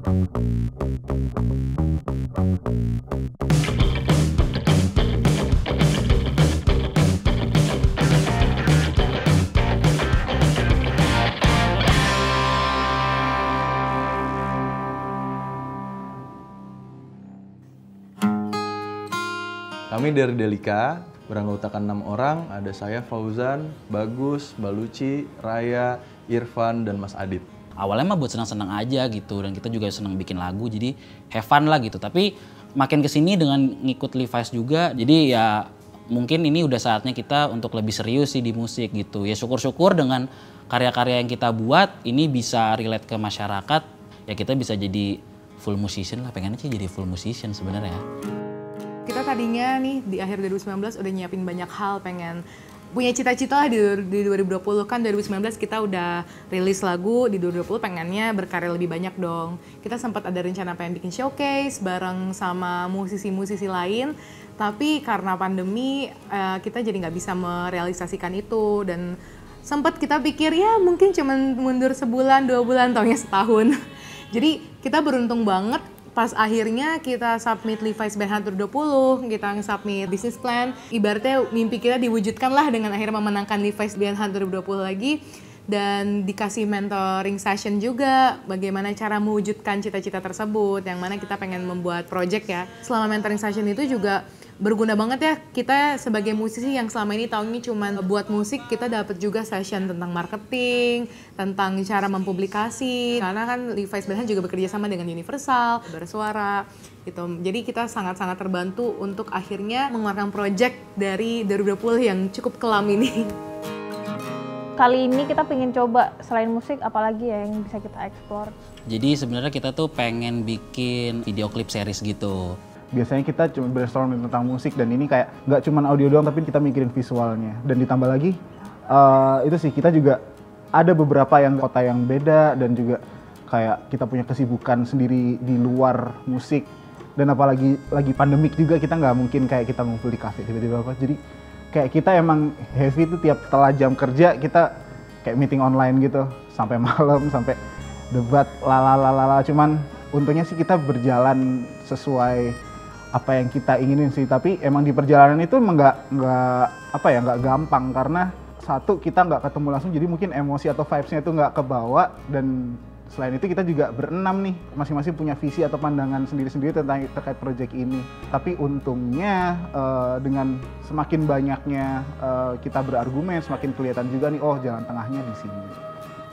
Kami dari Delika beranggotakan enam orang. Ada saya Fauzan, Bagus, Baluci, Raya, Irfan, dan Mas Adit. Awalnya mah buat senang-senang aja gitu dan kita juga senang bikin lagu jadi have fun lah gitu. Tapi makin ke sini dengan ngikut Levi's juga jadi ya mungkin ini udah saatnya kita untuk lebih serius sih di musik gitu. Ya syukur-syukur dengan karya-karya yang kita buat ini bisa relate ke masyarakat ya kita bisa jadi full musician lah. Pengennya sih jadi full musician sebenarnya. Kita tadinya nih di akhir 2019 udah nyiapin banyak hal, pengen punya cita-cita lah di, di 2020 kan 2019 kita udah rilis lagu di 2020 pengennya berkarya lebih banyak dong. Kita sempat ada rencana pengen bikin showcase bareng sama musisi-musisi lain. Tapi karena pandemi eh, kita jadi nggak bisa merealisasikan itu. Dan sempat kita pikir ya mungkin cuman mundur sebulan dua bulan taunya setahun. Jadi kita beruntung banget pas akhirnya kita submit Levi's Band Hunter 20, kita submit business plan, ibaratnya mimpi kita diwujudkan lah dengan akhirnya memenangkan Levi's Band Hunter 20 lagi. Dan dikasih mentoring session juga bagaimana cara mewujudkan cita-cita tersebut yang mana kita pengen membuat project ya. Selama mentoring session itu juga berguna banget ya. Kita sebagai musisi yang selama ini tahunnya cuma buat musik kita dapat juga session tentang marketing tentang cara mempublikasi. Karena kan Levi's Band juga bekerja sama dengan Universal bersuara gitu. Jadi kita sangat-sangat terbantu untuk akhirnya mengeluarkan project dari 2020 yang cukup kelam ini. Kali ini kita pengen coba selain musik apalagi ya yang bisa kita explore. jadi sebenarnya kita tuh pengen bikin video klip series gitu biasanya kita cuma brainstorming tentang musik dan ini kayak nggak cuma audio doang tapi kita mikirin visualnya. Dan ditambah lagi eh, itu sih kita juga ada beberapa yang kota yang beda dan juga kayak kita punya kesibukan sendiri di luar musik. Dan apalagi lagi pandemik juga kita nggak mungkin kayak kita ngumpul di kafe tiba-tiba apa. Jadi kayak kita emang heavy itu tiap setelah jam kerja kita kayak meeting online gitu. Sampai malam sampai debat lalalalala. Cuman untungnya sih kita berjalan sesuai apa yang kita inginin sih. Tapi emang di perjalanan itu emang nggak nggak apa ya nggak gampang. Karena satu kita nggak ketemu langsung jadi mungkin emosi atau vibesnya itu nggak kebawa. Dan selain itu kita juga berenam nih masing-masing punya visi atau pandangan sendiri-sendiri tentang terkait proyek ini. Tapi untungnya eh, dengan semakin banyaknya eh, kita berargumen semakin kelihatan juga nih oh jalan tengahnya di sini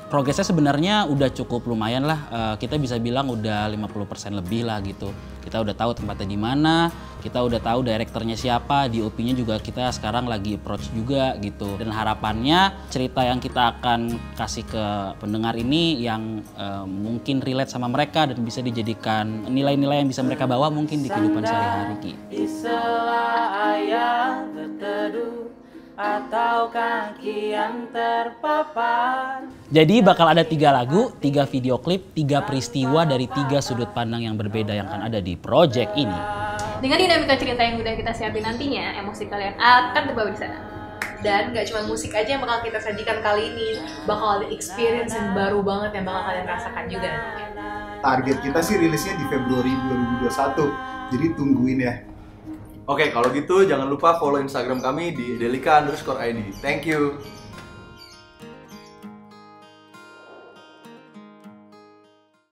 progresnya sebenarnya udah cukup lumayan lah. Eh, kita bisa bilang udah 50% lebih lah gitu. Kita udah tahu tempatnya di mana, kita udah tahu direkturnya siapa, DOP-nya juga kita sekarang lagi approach juga gitu. Dan harapannya cerita yang kita akan kasih ke pendengar ini yang eh, mungkin relate sama mereka dan bisa dijadikan nilai-nilai yang bisa mereka bawa mungkin di kehidupan sehari-hari Ki. Di sela ayam terteduh atau kaki yang terpapar Jadi bakal ada tiga lagu, tiga video klip, tiga peristiwa dari tiga sudut pandang yang berbeda yang akan ada di project ini. Dengan dinamika cerita yang udah kita siapin nantinya, emosi kalian akan terbawa di sana. Dan gak cuma musik aja yang bakal kita sajikan kali ini, bakal ada experience yang baru banget yang bakal kalian rasakan juga nantinya. target kita sih rilisnya di Februari 2021 jadi tungguin ya Oke, kalau gitu jangan lupa follow Instagram kami di delika underscore ID. Thank you.